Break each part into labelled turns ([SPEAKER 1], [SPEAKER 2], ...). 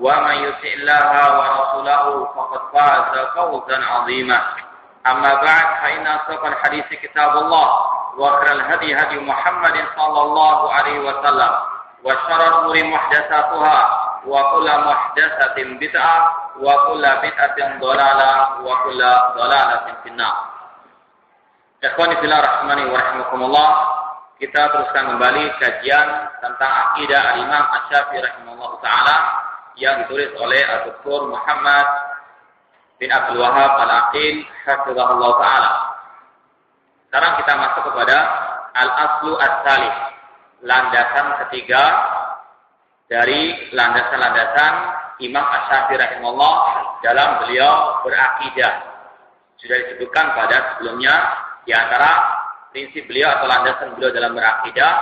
[SPEAKER 1] ومن يطع الله ورسوله فقد فاز فوزا عظيما أما بعد فإن أصدق الحديث كتاب الله وخير الهدي هدي محمد صلى الله عليه وسلم وشر الأمور محدثاتها وكل محدثة بدعة وكل بدعة ضلالة وكل ضلالة في النار إخواني في الله رحمني ورحمكم الله kita teruskan kembali kajian tentang akidah Imam Asy-Syafi'i rahimahullah taala yang ditulis oleh Al-Dr. Muhammad bin Abdul Wahab Al-Aqil hafizahullah taala. Sekarang kita masuk kepada al-aslu as-salih, landasan ketiga dari landasan-landasan Imam Asy-Syafi'i dalam beliau berakidah. Sudah disebutkan pada sebelumnya di antara prinsip beliau atau landasan beliau dalam berakidah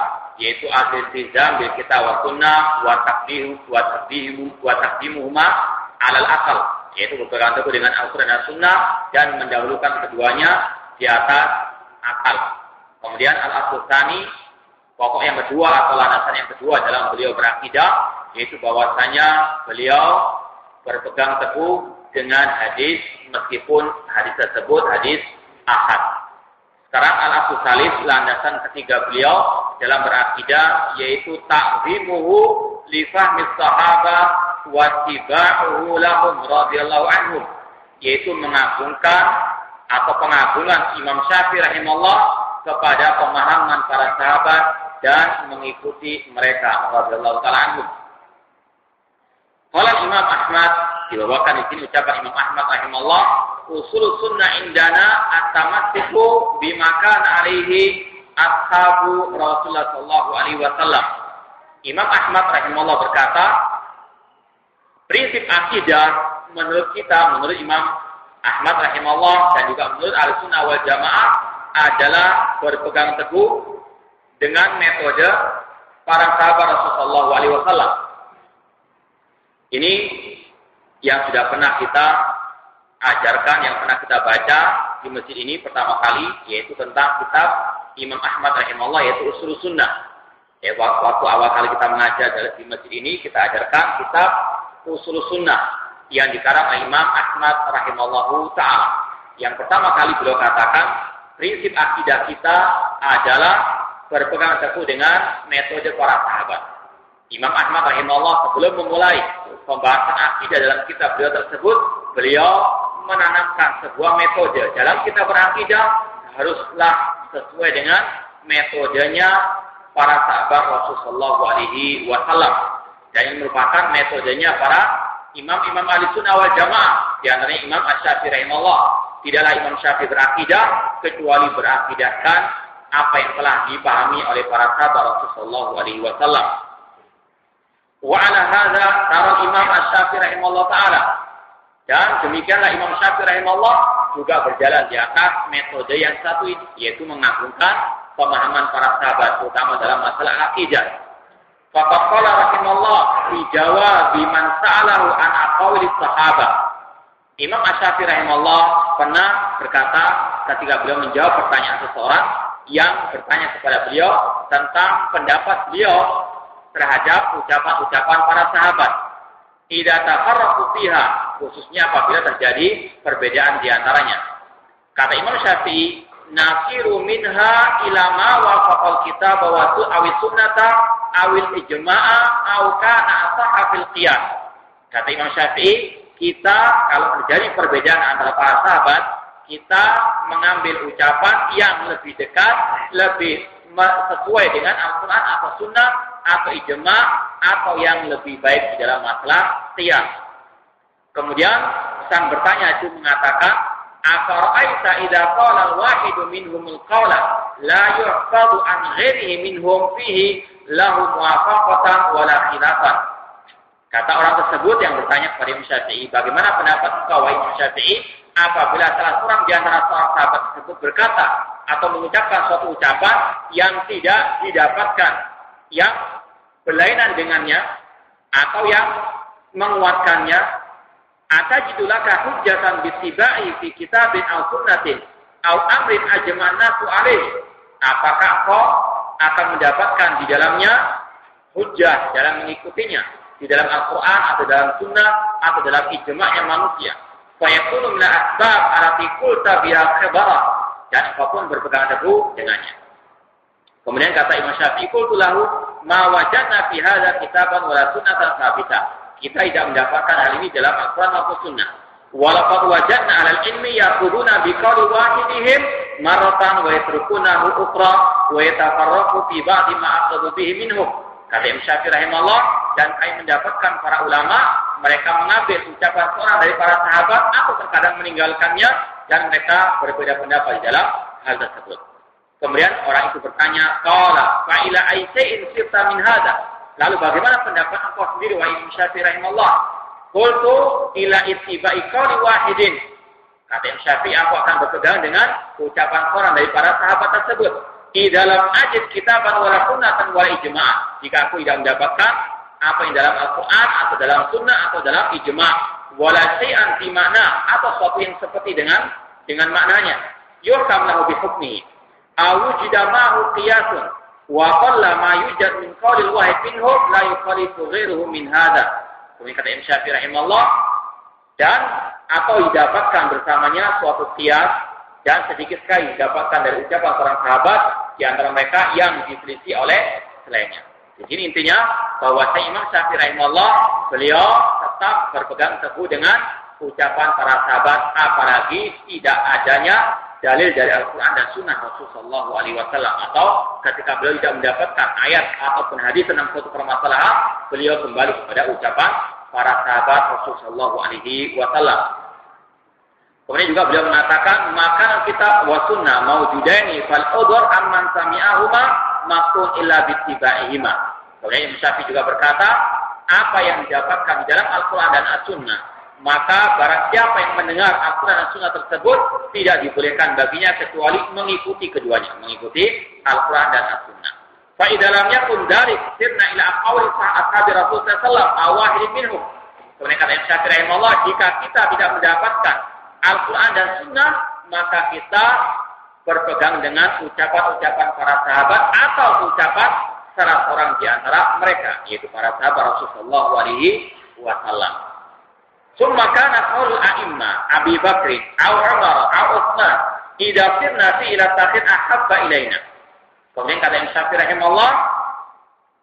[SPEAKER 1] yaitu al-iltizam bil kita wa sunnah wa taqdimu wa taqdimu wa taqdimuhuma alal akal yaitu berpegang teguh dengan Al-Qur'an dan Sunnah dan mendahulukan keduanya di atas akal. Kemudian al tani pokok yang kedua atau landasan yang kedua dalam beliau berakidah yaitu bahwasanya beliau berpegang teguh dengan hadis meskipun hadis tersebut hadis ahad. Sekarang al-aslu salis landasan ketiga beliau dalam berakidah yaitu ta'zimuhu li fahmi sahaba wa tiba'uhu lahum radhiyallahu anhum yaitu mengagungkan atau pengagungan Imam Syafi'i rahimahullah kepada pemahaman para sahabat dan mengikuti mereka radhiyallahu taala anhum. Qala Imam Ahmad dibawakan di sini ucapan Imam Ahmad rahimahullah usul sunnah indana at-tamassiku bimakan alaihi ashabu Rasulullah sallallahu alaihi wasallam. Imam Ahmad rahimahullah berkata, prinsip akidah menurut kita, menurut Imam Ahmad rahimahullah dan juga menurut Al-Sunnah wal Jamaah adalah berpegang teguh dengan metode para sahabat Rasulullah alaihi wasallam. Ini yang sudah pernah kita ajarkan yang pernah kita baca di masjid ini pertama kali yaitu tentang kitab Imam Ahmad rahimahullah yaitu Usul Sunnah. Ya, waktu, awal kali kita mengajar di masjid ini kita ajarkan kitab Usul Sunnah yang dikarang Imam Ahmad rahimahullah taala. Yang pertama kali beliau katakan prinsip akidah kita adalah berpegang teguh dengan metode para sahabat. Imam Ahmad rahimahullah sebelum memulai pembahasan akidah dalam kitab beliau tersebut, beliau menanamkan sebuah metode. Dalam kita berakidah haruslah sesuai dengan metodenya para sahabat Rasulullah Alaihi Wasallam. Dan ini merupakan metodenya para imam-imam ahli sunnah wal jamaah. Di antaranya Imam Asy-Syafi'i rahimahullah. Tidaklah Imam Syafi'i berakidah kecuali berakidahkan apa yang telah dipahami oleh para sahabat Rasulullah Alaihi Wasallam. Wa ala hadza Imam Asy-Syafi'i rahimahullah taala dan demikianlah Imam Syafi'i rahimahullah juga berjalan di atas metode yang satu ini, yaitu mengagungkan pemahaman para sahabat, terutama dalam masalah akidah. Faqala rahimahullah fi jawab man sa'alahu an sahabat. Imam Asy-Syafi'i rahimahullah pernah berkata ketika beliau menjawab pertanyaan seseorang yang bertanya kepada beliau tentang pendapat beliau terhadap ucapan-ucapan para sahabat. Tidak tafarraqu fiha, khususnya apabila terjadi perbedaan di antaranya. Kata Imam Syafi'i, nafiru minha ilama wa faqal kita bahwa tu awil sunnata awil ijma'a au kana asahha fil qiyas. Kata Imam Syafi'i, kita kalau terjadi perbedaan antara para sahabat, kita mengambil ucapan yang lebih dekat, lebih sesuai dengan Al-Quran atau Sunnah atau ijma atau yang lebih baik di dalam masalah tiang. Kemudian sang bertanya itu mengatakan, "Afara'aita idza qala al-wahidu minhumul qawla la yuhfadu an ghairihi minhum fihi lahu muwafaqatan wa la khilafan?" Kata orang tersebut yang bertanya kepada Imam Syafi'i, "Bagaimana pendapat engkau wahai Imam Syafi'i apabila salah seorang di antara seorang sahabat tersebut berkata atau mengucapkan suatu ucapan yang tidak didapatkan yang berlainan dengannya atau yang menguatkannya atau jidulaka hujjatan bitibai fi kitabin au sunnatin au amrin ajma'nasu alaih apakah kau akan mendapatkan di dalamnya hujjah dalam mengikutinya di dalam Al-Quran atau dalam sunnah atau dalam ijma'nya manusia fayakunu min asbab alati qulta biha khabara dan apa pun berpegang teguh dengannya. Kemudian kata Imam Syafi'i, "Qultu lahu ma wajadna fi hadza kitaban wala sunnatan sabita." Kita tidak mendapatkan hal ini dalam Al-Qur'an maupun sunnah. Walaqad wajadna 'ala al-ilmi yaquluna bi qawli wahidihim maratan wa yatrukunahu ukhra wa yatafarraqu fi ba'di ma aqadu bihi minhum. Kata Imam Syafi'i rahimahullah dan kami mendapatkan para ulama mereka mengambil ucapan seorang dari para sahabat atau terkadang meninggalkannya dan mereka berbeda pendapat di dalam hal tersebut. Kemudian orang itu bertanya, "Qala fa ila aisyin sirta min hada?" Lalu bagaimana pendapat engkau sendiri wahai Imam Syafi'i rahimahullah? Qultu ila ittiba'i qawli wahidin. Kata Imam Syafi'i, aku akan berpegang dengan ucapan seorang dari para sahabat tersebut. Di dalam ajib kitaban wala sunnatan wala ijma'. Jika aku tidak mendapatkan apa yang dalam Al-Quran atau dalam sunnah atau dalam ijma' wala syai'an fi makna atau sesuatu yang seperti dengan dengan maknanya yurkam lahu bi hukmi aw ma'hu qiyasun wa qalla ma yujad min qawlil wahid minhum la yukhalifu ghairuhu min hadha kemudian kata Imam Syafi'i rahimahullah dan atau didapatkan bersamanya suatu kias dan sedikit sekali didapatkan dari ucapan seorang sahabat di antara mereka yang diselisih oleh selainnya. Di sini intinya bahwa Imam Syafi'i rahimahullah beliau tetap berpegang teguh dengan ucapan para sahabat apalagi tidak adanya dalil dari Al-Quran dan Sunnah Rasulullah Wasallam atau ketika beliau tidak mendapatkan ayat ataupun hadis tentang suatu permasalahan beliau kembali kepada ucapan para sahabat Rasulullah Wasallam. Kemudian juga beliau mengatakan maka kita wa sunnah mau judaini fal udhur amman sami'ahuma maktun illa bittibaihima. Kemudian Imam Syafi'i juga berkata, apa yang didapatkan di dalam Al-Quran dan As-Sunnah, maka barang siapa yang mendengar Al-Quran dan Sunnah tersebut, tidak dibolehkan baginya kecuali mengikuti keduanya, mengikuti Al-Quran dan As-Sunnah. Fa'idalamnya pun dari sirna ila aqawli sahabat Rasulullah SAW awahid minhum. Kemudian kata Imam Syafi'i rahimahullah, jika kita tidak mendapatkan Al-Quran dan Sunnah, maka kita berpegang dengan ucapan-ucapan para sahabat atau ucapan salah seorang di antara mereka yaitu para sahabat Rasulullah alaihi wasallam. Kana qaul a'imma Abi Bakr au Umar au Utsman idza sirna fi ila takhir ahabba ilaina. Kemudian kata Imam Syafi'i rahimahullah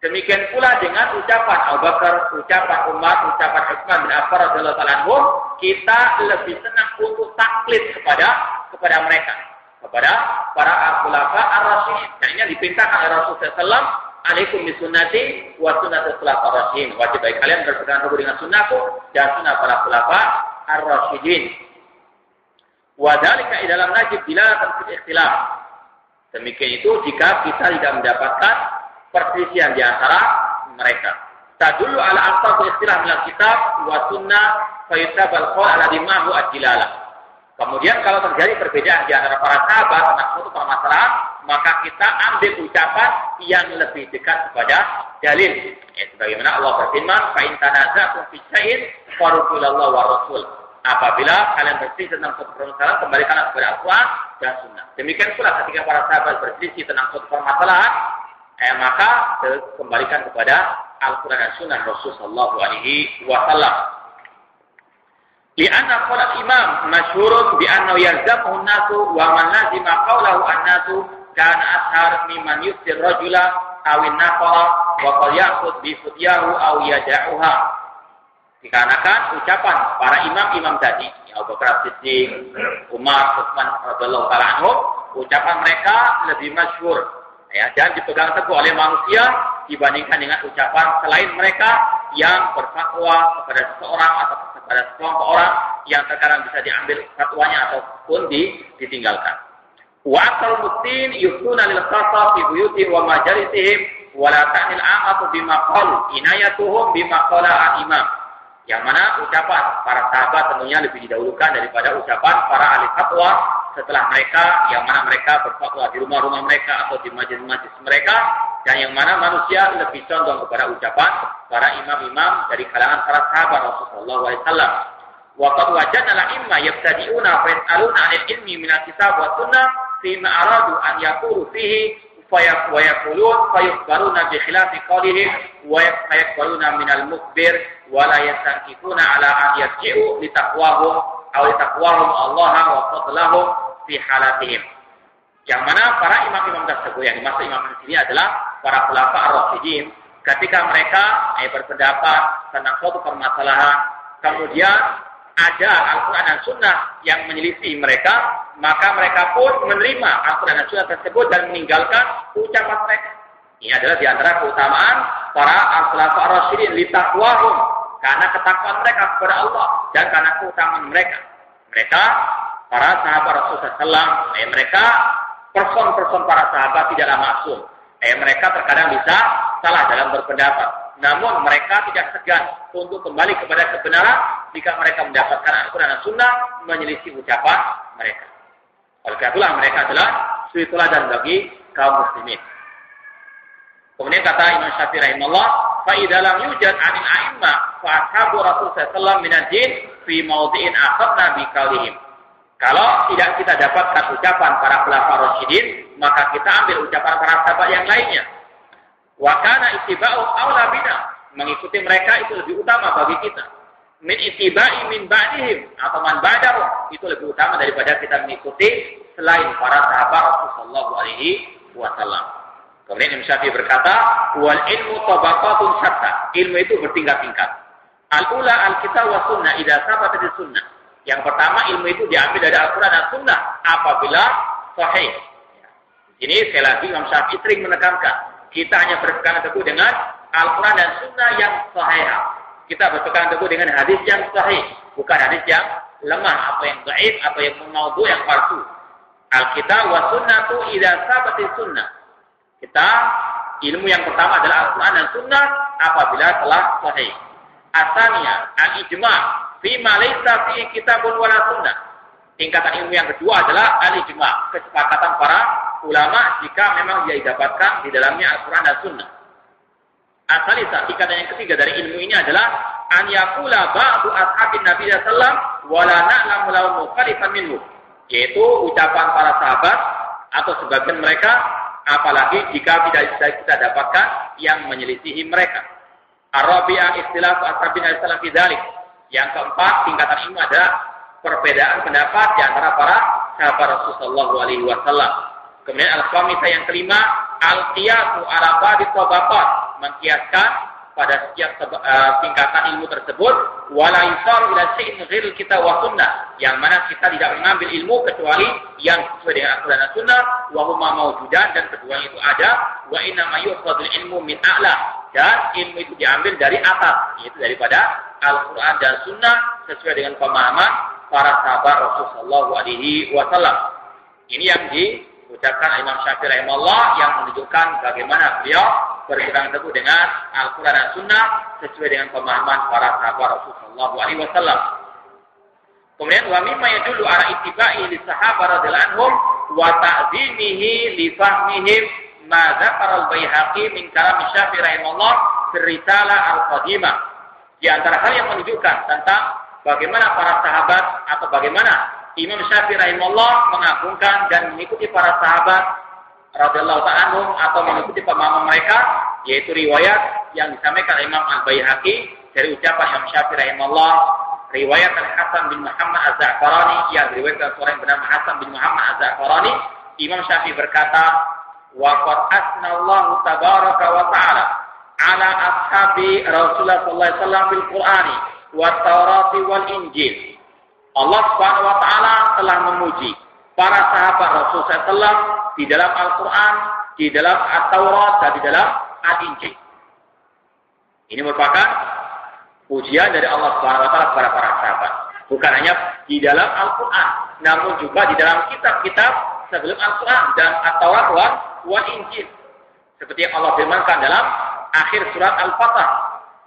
[SPEAKER 1] demikian pula dengan ucapan Abu Bakar, ucapan Umar, ucapan Utsman bin Affan radhiyallahu taala kita lebih senang untuk taklid kepada kepada mereka kepada para khulafa ar-rasyidin. Dan ini diperintahkan oleh Rasulullah SAW, alaikum bisunnati wa sunnati khulafa ar-rasyidin. Wajib bagi kalian berpegang teguh dengan sunnahku dan sunnah para khulafa ar-rasyidin. Wa dzalika dalam najib dilalatan fil ikhtilaf. Demikian itu jika kita tidak mendapatkan perselisihan di antara mereka. Tadulu ala asbab ikhtilaf min kitab wa sunnah fa yutabal qawl ala dimahu ad-dilalah. Kemudian kalau terjadi perbedaan di antara para sahabat tentang suatu permasalahan, maka kita ambil ucapan yang lebih dekat kepada dalil. Ya, sebagaimana Allah berfirman, "Fa in tanaza'tum fi syai'in farudulillah wa rasul." Apabila kalian berselisih tentang suatu permasalahan, kembalikanlah kepada Al-Quran dan Sunnah. Demikian pula ketika para sahabat berselisih tentang suatu permasalahan, eh, maka kembalikan kepada Al-Quran dan Sunnah Rasulullah Shallallahu Alaihi Wasallam. Lianna qala imam masyhurun bi annahu yalzamuhu nasu wa man lazima qawlahu an-nasu kana ashar mimman yusir rajula awin nafara wa qad ya'khud bi fudyahu aw. Dikarenakan ucapan para imam-imam tadi, Abu Bakar Siddiq, Umar, Utsman radhiyallahu taala anhum, ucapan mereka lebih masyhur ya dan dipegang teguh oleh manusia dibandingkan dengan ucapan selain mereka yang berfatwa kepada seseorang atau kepada sekelompok orang yang terkadang bisa diambil fatwanya ataupun ditinggalkan. Wa akal yusuna lil khasa fi buyuti wa majalisihim wa la ta'nil amatu bima inayatuhum bima qala imam yang mana ucapan para sahabat tentunya lebih didahulukan daripada ucapan para ahli fatwa setelah mereka yang mana mereka berfatwa di rumah-rumah mereka atau di majlis-majlis mereka dan yang mana manusia lebih condong kepada ucapan para imam-imam dari kalangan para sahabat Rasulullah SAW. Waqad wajadna al-imma yabtadi'una fa yas'aluna 'anil ilmi min al-kitab wa sunnah fima aradu an yaqulu fihi wa yaqulun fa yukhbaruna bi khilafi qawlihim wa yaqbaluna min al-mukbir wala yastankifuna ala an yarji'u li taqwahum aw li taqwahum Allah wa fadlahum fi halatihim. Yang mana para imam-imam tersebut yang dimaksud imam di sini adalah para khulafa ar-rasyidin ketika mereka eh, berpendapat tentang suatu permasalahan kemudian ada Al-Quran dan Sunnah yang menyelisih mereka, maka mereka pun menerima Al-Quran dan Sunnah tersebut dan meninggalkan ucapan mereka. Ini adalah di antara keutamaan para al-khulafa ar-rasyidin litakwahum karena ketakwaan mereka kepada Allah dan karena keutamaan mereka. Mereka para sahabat Rasulullah SAW, eh, mereka person-person para sahabat tidaklah maksum. Eh, mereka terkadang bisa salah dalam berpendapat. Namun mereka tidak segan untuk kembali kepada kebenaran jika mereka mendapatkan Al-Quran dan Sunnah menyelisih ucapan mereka. Oleh karena itulah mereka adalah suri teladan bagi kaum muslimin. Kemudian kata Imam Syafi'i rahimahullah, fa idalam yujad anil a'imma fa Rasul sallallahu min ad-din fi mawdi'in akhadna bi. Kalau tidak kita dapatkan ucapan para khulafa rasyidin, maka kita ambil ucapan para sahabat yang lainnya. Wa kana ittiba'u aula bina. Mengikuti mereka itu lebih utama bagi kita. Min ittiba'i min ba'dihim atau man ba'dahu itu lebih utama daripada kita mengikuti selain para sahabat Rasulullah alaihi wasallam. Kemudian Imam Syafi'i berkata, wal ilmu tabaqatun syatta. Ilmu itu bertingkat-tingkat. Al-ula al-kitab wa sunnah idza sabat di sunnah. Yang pertama ilmu itu diambil dari Al-Qur'an dan sunnah apabila sahih. Ini sekali lagi Imam Syafi'i sering menekankan, kita hanya berpegang teguh dengan Al-Quran dan Sunnah yang sahih. Kita berpegang teguh dengan hadis yang sahih, bukan hadis yang lemah atau yang gaib atau yang maudhu yang palsu. Alkitab wa sunnatu idza sabati sunnah. Kita ilmu yang pertama adalah Al-Quran dan Sunnah apabila telah sahih. Asalnya al-ijma fi laysa fi kitabun wala sunnah. Tingkatan ilmu yang kedua adalah al-ijma, kesepakatan para ulama jika memang dia didapatkan di dalamnya Al-Quran dan Sunnah. Asalisa, tingkatan yang ketiga dari ilmu ini adalah an yakula ba'du ashabin Nabi sallallahu wala na'lamu lahu mukhalifan minhu. Yaitu ucapan para sahabat atau sebagian mereka apalagi jika tidak bisa kita dapatkan yang menyelisihi mereka. Arabiah istilah ashabin al fidalik. Yang keempat, tingkatan ilmu adalah perbedaan pendapat di antara para sahabat Rasulullah alaihi wasallam. Kemudian al-khamisah yang kelima, al-qiyasu ala ba'di mengkiaskan pada setiap uh, tingkatan ilmu tersebut wala yusaru ila syai'in ghair kita wa sunnah. Yang mana kita tidak mengambil ilmu kecuali yang sesuai dengan Al-Qur'an dan Sunnah wa huma mawjudan dan keduanya itu ada wa inna ma yu'khadul ilmu min a'la. Dan ilmu itu diambil dari atas yaitu daripada Al-Qur'an dan Sunnah sesuai dengan pemahaman para sahabat Rasulullah alaihi wasallam. Ini yang diucapkan Imam Syafi'i rahimahullah yang menunjukkan bagaimana beliau berpegang teguh dengan Al-Quran dan Sunnah sesuai dengan pemahaman para sahabat Rasulullah SAW. Kemudian wa mimma yadullu ala ittiba'i li sahabat radhiyallahu anhum wa ta'zimihi li fahmihim ma dzakara al-Baihaqi min kalam Syafi'i rahimahullah fi risalah al-qadimah. Di antara hal yang menunjukkan tentang bagaimana para sahabat atau bagaimana Imam Syafi'i rahimahullah mengagungkan dan mengikuti para sahabat radhiyallahu ta'ala atau mengikuti pemahaman mereka yaitu riwayat yang disampaikan Imam Al-Baihaqi dari ucapan Imam Syafi'i rahimahullah riwayat Al-Hasan bin Muhammad Az-Za'farani yang diriwayatkan seorang bernama Hasan bin Muhammad Az-Za'farani Imam Syafi'i berkata wa qad asnallahu tabaraka wa ta'ala ala ashabi Rasulullah sallallahu alaihi wasallam fil Qur'ani wa Taurati wal Injil. Allah Subhanahu wa taala telah memuji para sahabat Rasul SAW di dalam Al-Qur'an, di dalam At-Taurat dan di dalam Al-Injil. Ini merupakan pujian dari Allah Subhanahu wa taala kepada para sahabat. Bukan hanya di dalam Al-Qur'an, namun juga di dalam kitab-kitab sebelum Al-Qur'an dan At-Taurat wal Injil. Seperti yang Allah firmankan dalam akhir surat Al-Fatah.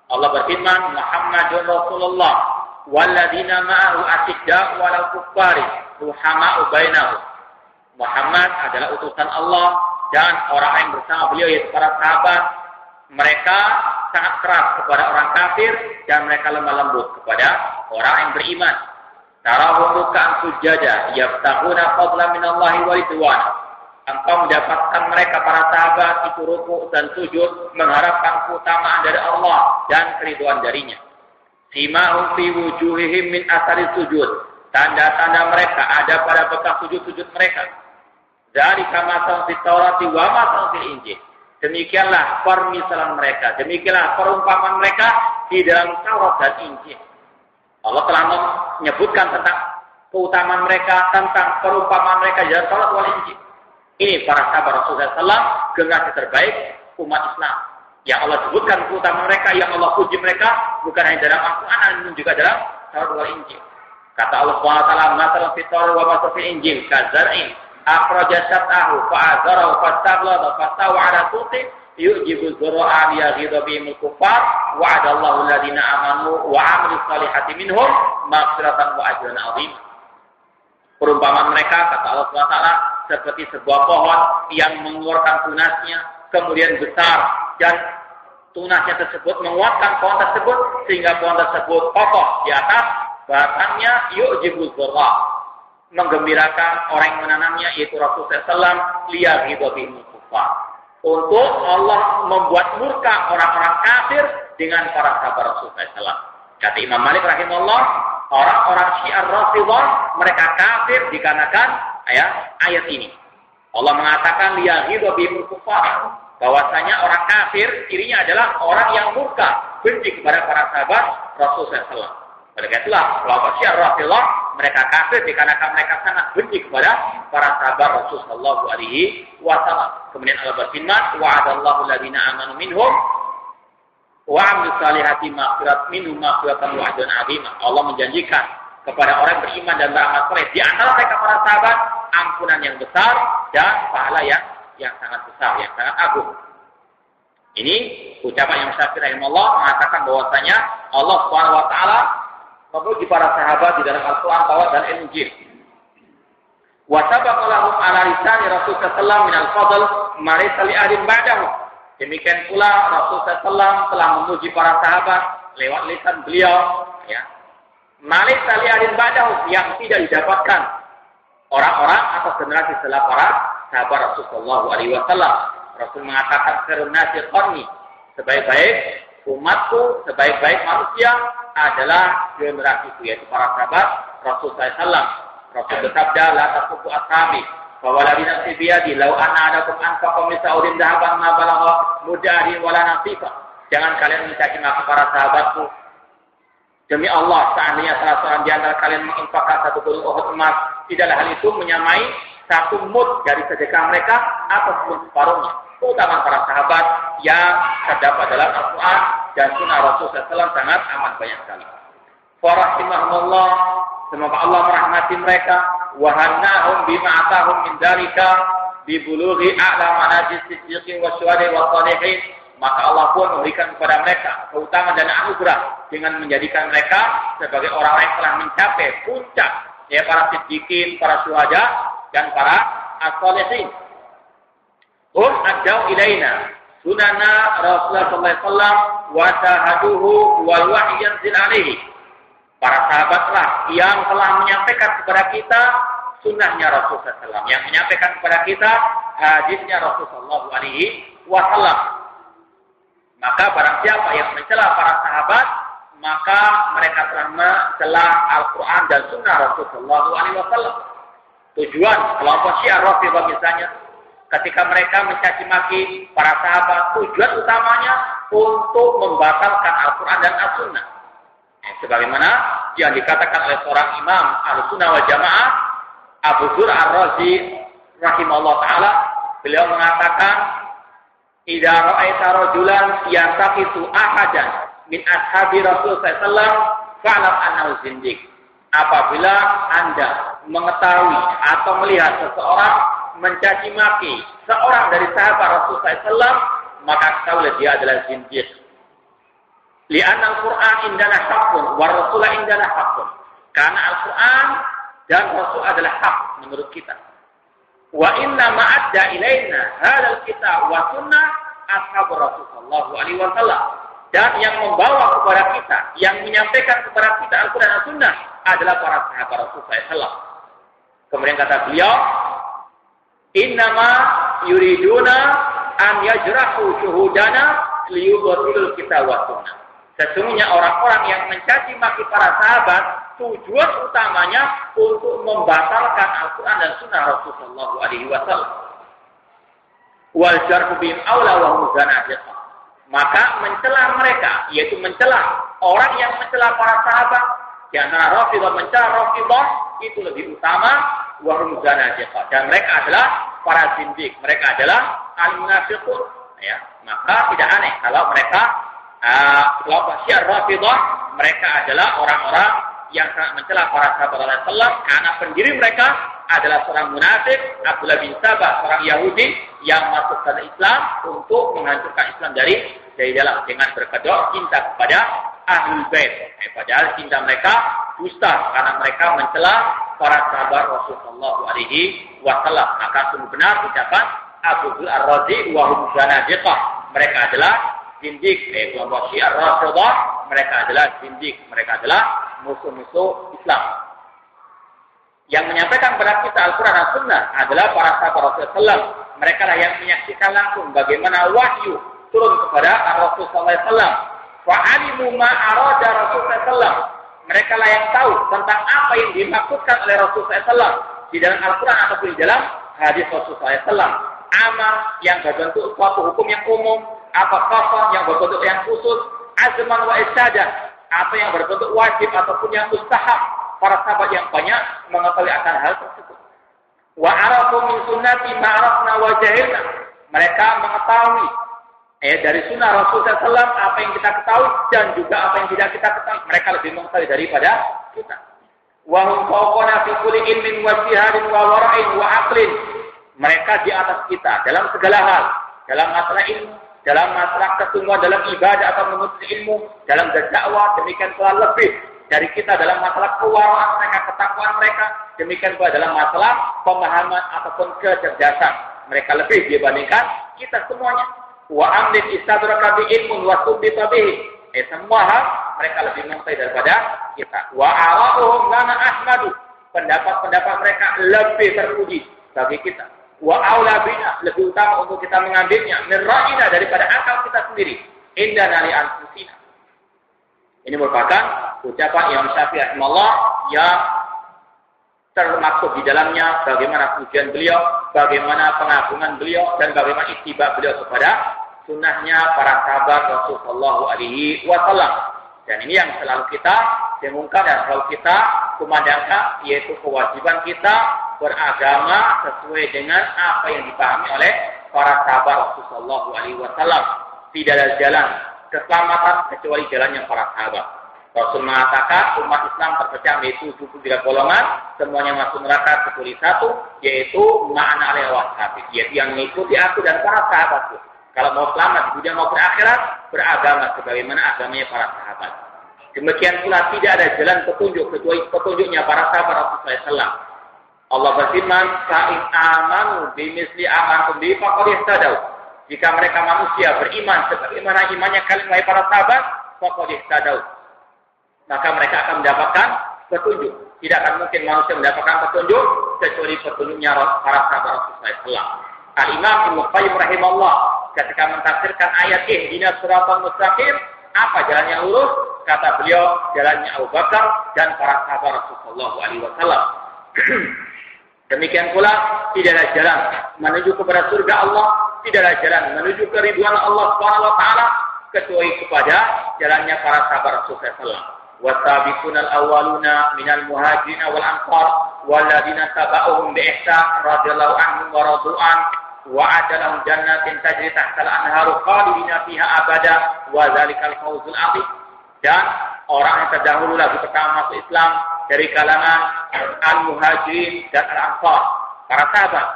[SPEAKER 1] Allah berfirman, Muhammadur Rasulullah walladzina ma'ahu asyidda walal kuffari ruhama'u bainahum. Muhammad adalah utusan Allah dan orang yang bersama beliau yaitu para sahabat. Mereka sangat keras kepada orang kafir dan mereka lemah lembut kepada orang yang beriman. Tarahum ruk'an sujada yabtaguna fadlan minallahi wa ridwana engkau mendapatkan mereka para sahabat itu ruku dan sujud mengharapkan keutamaan dari Allah dan keriduan darinya. Simahum fi wujuhihim min asari sujud. Tanda-tanda mereka ada pada bekas sujud-sujud mereka. Dari kamasal di Taurat wa masal di Injil. Demikianlah permisalan mereka. Demikianlah perumpamaan mereka di dalam Taurat dan Injil. Allah telah menyebutkan tentang keutamaan mereka, tentang perumpamaan mereka di dalam Taurat dan Injil. Ini para sahabat Rasulullah SAW, generasi terbaik umat Islam. Yang Allah sebutkan keutamaan mereka, yang Allah puji mereka, bukan hanya dalam Al-Quran, namun juga dalam Taurat wal Injil. Kata Allah SWT, Masalah fitar wa masalah fil Injil, kazar'in, akhraja syat'ahu, fa'azarahu, fastaghlada, fastawa ala tuti, yu'jibu zura'a liyaghidha bihimul kufar, wa'adallahu alladhina amanu wa amilu salihati minhum, maghfiratan wa ajran azim. Perumpamaan mereka, kata Allah SWT, seperti sebuah pohon yang mengeluarkan tunasnya, kemudian besar dan tunasnya tersebut menguatkan pohon tersebut sehingga pohon tersebut kokoh di atas batangnya yu'jibul dzurra menggembirakan orang yang menanamnya yaitu Rasulullah SAW bihim kufar untuk Allah membuat murka orang-orang kafir dengan para sahabat Rasulullah SAW. Kata Imam Malik rahimahullah, orang-orang Syiar Rasulullah mereka kafir dikarenakan ya, ayat ini. Allah mengatakan bihim kufar bahwasanya orang kafir cirinya adalah orang yang murka, benci kepada para sahabat Rasulullah SAW. Oleh itulah kelompok Syiah mereka kafir dikarenakan mereka sangat benci kepada para sahabat Rasulullah Alaihi Wasallam. Kemudian Allah berfirman, wa'adallahu alladziina amanu minhum wa 'amilus salihati maghfirat minhum maghfiratan wa ajran. Allah menjanjikan kepada orang beriman dan beramal soleh di antara mereka para sahabat ampunan yang besar dan pahala yang yang sangat besar, yang sangat agung. Ini ucapan yang Syafi'i rahimahullah mengatakan bahwasanya Allah Subhanahu wa taala memuji para sahabat di dalam Al-Qur'an, Taurat dan Injil. Wa sabaqa lahum ala lisan Rasul sallallahu min al-fadl ma li ahadin ba'dahu. Demikian pula Rasul sallallahu telah memuji para sahabat lewat lisan beliau ya. Malik taliarin ba'dahu yang tidak didapatkan orang-orang atau generasi setelah para sahabat Rasulullah Alaihi Wasallam. Rasul mengatakan karunasi qarni sebaik-baik umatku, sebaik-baik manusia adalah generasiku yaitu para sahabat Rasul SAW. Rasul bersabda, la takubu ashabi bahwa lagi nafsi biyadi lau anna adakum anfaqa misaurin dahaban ma balagha mudari wala nasifa. Jangan kalian mencaci maki para sahabatku Demi Allah, seandainya salah seorang di antara kalian menginfakkan satu gunung Uhud emas, tidaklah hal itu menyamai satu mut dari sedekah mereka ataupun separuhnya. Keutamaan para sahabat yang terdapat dalam Al-Quran dan Sunnah Rasul SAW sangat amat banyak sekali. Farahimahumullah, semoga Allah merahmati mereka. Wahannahum bima atahum min dalika bibuluhi a'la manajis siddiqin wa syuhadi wa salihin maka Allah pun memberikan kepada mereka keutamaan dan anugerah dengan menjadikan mereka sebagai orang-orang yang telah mencapai puncak ya para siddiqin, para syuhada dan para as-salihin. Hum adau ilaina sunana Rasulullah sallallahu alaihi wasallam wa tahaduhu wal wahyi yanzil alaihi. Para sahabatlah yang telah menyampaikan kepada kita sunnahnya Rasulullah SAW, yang menyampaikan kepada kita hadisnya Rasulullah SAW. Maka barang siapa yang mencela para sahabat, maka mereka telah mencela Al-Quran dan Sunnah Rasulullah SAW. Tujuan kelompok Syiah Rafidah misalnya, ketika mereka mencaci maki para sahabat, tujuan utamanya untuk membatalkan Al-Quran dan As-Sunnah. sebagaimana yang dikatakan oleh seorang imam al-sunnah wal jamaah Abu Zur ar-Razi rahimahullah taala beliau mengatakan idza ra'aita rajulan yantaqisu ahadan min ashabi Rasul sallallahu fa'lam annahu zindiq apabila Anda mengetahui atau melihat seseorang mencaci maki seorang dari sahabat Rasul sallallahu maka ketahuilah dia adalah zindiq Lian Al-Quran indana hakun, wa Rasulah indana hakun. Karena Al-Quran dan Rasul adalah hak menurut kita. Wa inna ma'adda ilaina hadal kita wa sunnah ashab Rasulullah alaihi wasallam. Dan yang membawa kepada kita, yang menyampaikan kepada kita Al-Quran dan Sunnah adalah para sahabat Rasulullah SAW. Kemudian kata beliau, Innama yuriduna an yajrahu syuhudana liyubatilul kita wa. Sesungguhnya orang-orang yang mencaci maki para sahabat, tujuan utamanya untuk membatalkan Al-Quran dan Sunnah Rasulullah Alaihi Wasallam. Wal jarhubim awla wa Maka mencela mereka, yaitu mencela orang yang mencela para sahabat, di antara Rafidah mencela Rafidah itu lebih utama wahum dan mereka adalah para zindik, mereka adalah al-munafiqun ya. Maka tidak aneh kalau mereka uh, kelompok Syiah Rafidah mereka adalah orang-orang yang sangat mencela para sahabat Rasulullah karena pendiri mereka adalah seorang munafik Abdullah bin Sabah seorang Yahudi yang masuk ke Islam untuk menghancurkan Islam dari dari dalam dengan berkedok cinta kepada ahlul bait. Eh, padahal cinta mereka dusta karena mereka mencela para sahabat Rasulullah alaihi wasallam. Maka sungguh benar ucapan Abu Ar-Razi wa hum Mereka adalah zindik, eh, kelompok Syiah Rasulullah, mereka adalah zindik, mereka adalah musuh-musuh Islam. Yang menyampaikan kepada kita Al-Quran dan Sunnah adalah para sahabat Rasulullah. Mereka lah yang menyaksikan langsung bagaimana wahyu turun kepada Rasulullah SAW. Fa'alimu ma'arada Rasulullah SAW. Mereka lah yang tahu tentang apa yang dimaksudkan oleh Rasulullah SAW di dalam Al-Quran ataupun di dalam hadis Rasulullah SAW. Amal yang berbentuk suatu hukum yang umum apa kafah yang berbentuk yang khusus, azman wa isadah, apa yang berbentuk wajib ataupun yang mustahab. Para sahabat yang banyak mengetahui akan hal tersebut. Wa arafu min sunnati ma'arafna wa jahilna. Mereka mengetahui eh, dari sunnah Rasulullah SAW apa yang kita ketahui dan juga apa yang tidak kita ketahui. Mereka lebih mengetahui daripada kita. Wa hum fawqana fi kulli ilmin wa sihadin wa wara'in wa aqlin. Mereka di atas kita dalam segala hal. Dalam masalah ilmu, dalam masalah kesungguhan dalam ibadah atau menuntut ilmu, dalam berdakwah, demikian pula lebih dari kita dalam masalah kewaraan mereka, ketakwaan mereka, demikian pula dalam masalah pemahaman ataupun kecerdasan. Mereka lebih dibandingkan kita semuanya. Wa amlin istadraka bi ilmun wa subita bihi. Eh, semua hal mereka lebih mengetahui daripada kita. Wa ara'uhum lana ahmadu. Pendapat-pendapat mereka lebih terpuji bagi kita wa aula bina lebih utama untuk kita mengambilnya neraina daripada akal kita sendiri indah dari anfusina ini merupakan ucapan yang Syafi'i rahimahullah yang termaksud di dalamnya bagaimana pujian beliau, bagaimana pengagungan beliau dan bagaimana ittiba beliau kepada sunnahnya para sahabat Rasulullah alaihi wasallam. Dan ini yang selalu kita dengungkan dan selalu kita kumandangkan yaitu kewajiban kita beragama sesuai dengan apa yang dipahami oleh para sahabat Rasulullah SAW. Tidak ada jalan keselamatan kecuali jalan yang para sahabat. Rasul mengatakan umat Islam terpecah menjadi 73 golongan, semuanya masuk neraka kecuali satu, yaitu makna lewat hati, yaitu yang mengikuti aku dan para sahabatku. Kalau mau selamat di dunia mau berakhirat, beragama sebagaimana agamanya para sahabat. Demikian pula tidak ada jalan petunjuk kecuali petunjuknya para sahabat Rasulullah SAW. Allah berfirman, "Fa'in amanu bimisli amantum bi faqad ihtadaw." Jika mereka manusia beriman sebagaimana imannya kalian wahai para sahabat, faqad ihtadaw. Maka mereka akan mendapatkan petunjuk. Tidak akan mungkin manusia mendapatkan petunjuk kecuali petunjuknya para sahabat Rasulullah SAW. Al-Imam Ibnu Qayyim rahimahullah ketika mentafsirkan ayat Ihdinas siratal mustaqim, apa jalan yang lurus? Kata beliau, jalannya Abu Bakar dan para sahabat Rasulullah SAW. Demikian pula tidak ada jalan menuju kepada surga Allah, tidak ada jalan menuju ke ridwan Allah Subhanahu wa taala kecuali kepada jalannya para sahabat Rasulullah SAW. والسابقون الأولون من المهاجرين والأنصار والذين تبعوهم بإحسان رضي الله عنهم ورضوا عنه وعد لهم جنات تجري تحت الأنهار خالدين فيها أبدا وذلك الفوز العظيم dan orang yang terdahulu lagi pertama masuk Islam dari kalangan al-muhajirin dan al-ansar, para sahabat.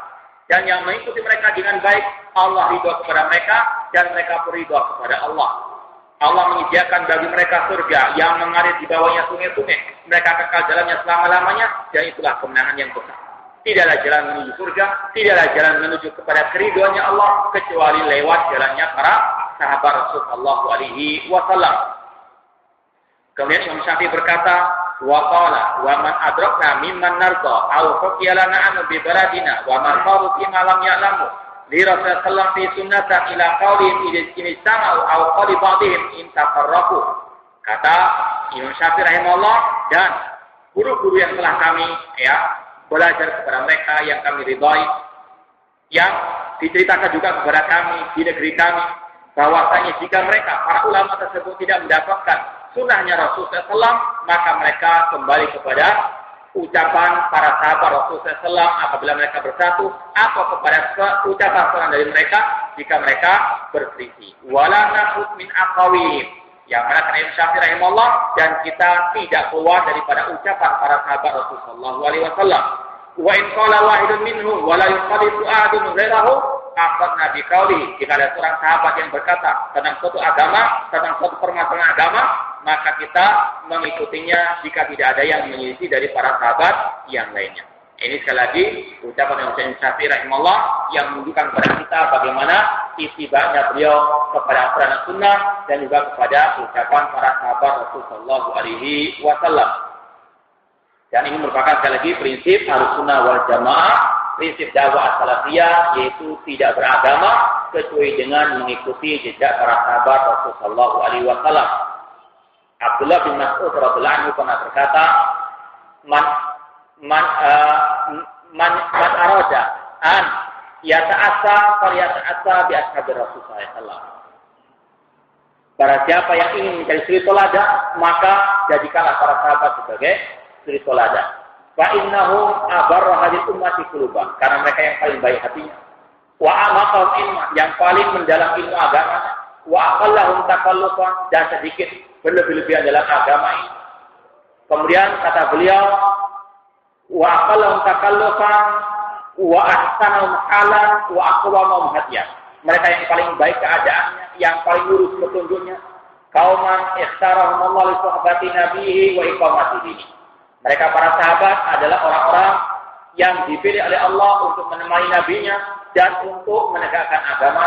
[SPEAKER 1] Dan yang mengikuti mereka dengan baik, Allah ridho kepada mereka dan mereka pun ridho kepada Allah. Allah menyediakan bagi mereka surga yang mengalir di bawahnya sungai-sungai. Mereka kekal dalamnya selama-lamanya dan itulah kemenangan yang besar. Tidaklah jalan menuju surga, tidaklah jalan menuju kepada keriduannya Allah kecuali lewat jalannya para sahabat Rasulullah alaihi wasallam. Kemudian Imam Syafi'i berkata, wa qala wa man adrakna mimman narda aw hukiyalana anu bi baladina wa man qaru fi ma lam ya'lamu li rasul sallallahu fi sunnatan ila idza sama'u aw qali ba'dihim in kata Imam Syafi'i rahimahullah dan guru-guru yang telah kami ya belajar kepada mereka yang kami ridhoi yang diceritakan juga kepada kami di negeri kami bahwasanya jika mereka para ulama tersebut tidak mendapatkan sunnahnya Rasulullah SAW, maka mereka kembali kepada ucapan para sahabat Rasulullah SAW apabila mereka bersatu, atau kepada ucapan seorang dari mereka jika mereka berselisih. Wala nakut min akawim. Yang mana karena Imam Syafi'i rahimahullah dan kita tidak keluar daripada ucapan para sahabat Rasulullah SAW. Wa in qala wahidun minhum wa la yuqalidu ahadun ghairahu akan Nabi kauli jika ada seorang sahabat yang berkata tentang suatu agama, tentang suatu permasalahan agama, maka kita mengikutinya jika tidak ada yang menyelisih dari para sahabat yang lainnya. Ini sekali lagi ucapan yang Syekh Syafi'i rahimahullah yang menunjukkan kepada kita bagaimana banyak beliau kepada Quran Sunnah dan juga kepada ucapan para sahabat Rasulullah Alaihi Wasallam. Dan ini merupakan sekali lagi prinsip harus sunnah wal jamaah, prinsip dakwah salafiyah yaitu tidak beragama kecuali dengan mengikuti jejak para sahabat Rasulullah Alaihi Wasallam. Abdullah bin Mas'ud radhiyallahu anhu pernah berkata, "Man man uh, man man arada an yata'assa fal yata'assa bi ashabi Rasulullah sallallahu Para siapa yang ingin menjadi suri toladan, maka jadikanlah para sahabat sebagai suri toladan. Fa innahum abarra hadhihi ummati quluban, karena mereka yang paling baik hatinya. Wa ilma, yang paling mendalam ilmu agama. Wa aqallahum takallufan, dan sedikit berlebih-lebihan dalam agama ini. Kemudian kata beliau, wa aqallahum takallufan wa ahsanahum halan wa aqwamahum hadiyan. Mereka yang paling baik keadaannya, yang paling lurus petunjuknya. Kauman ikhtarahum Allah li sahabati nabihi wa iqamati dini. Mereka para sahabat adalah orang-orang yang dipilih oleh Allah untuk menemani nabinya dan untuk menegakkan agama.